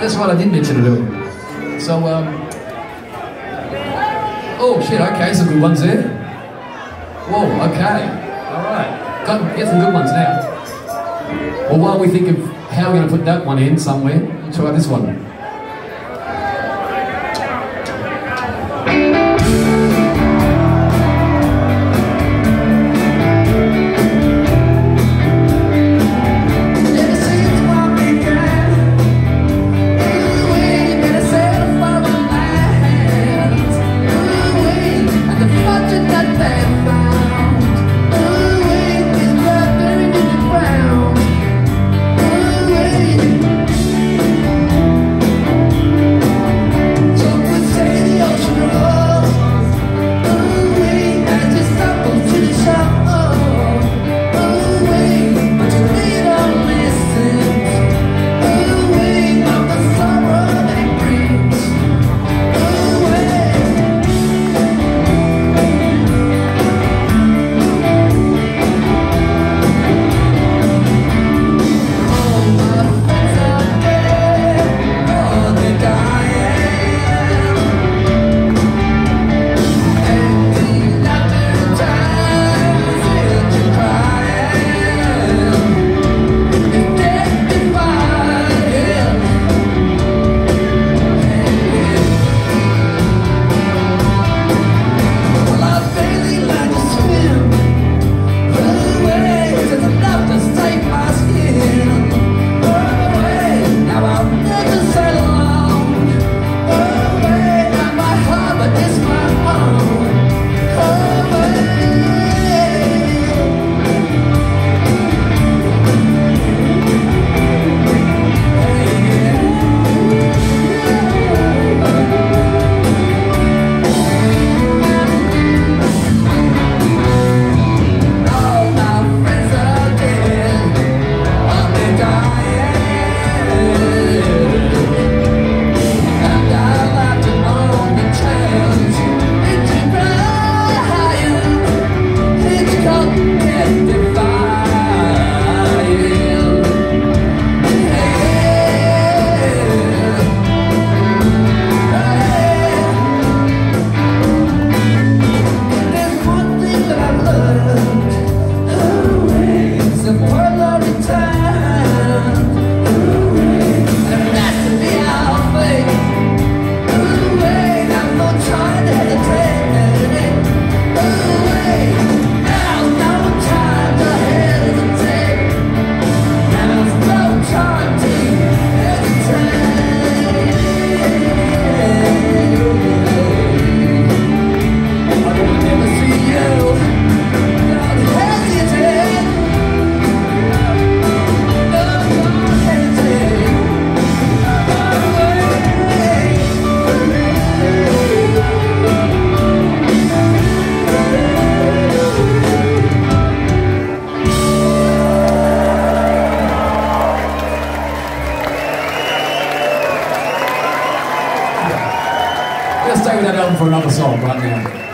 that's right, I did mention it earlier. So, um, oh shit, okay, some good ones there. Whoa, okay, all right. Got, get some good ones now. Well, while we think of how we're going to put that one in somewhere, try this one. With that album for another song right now.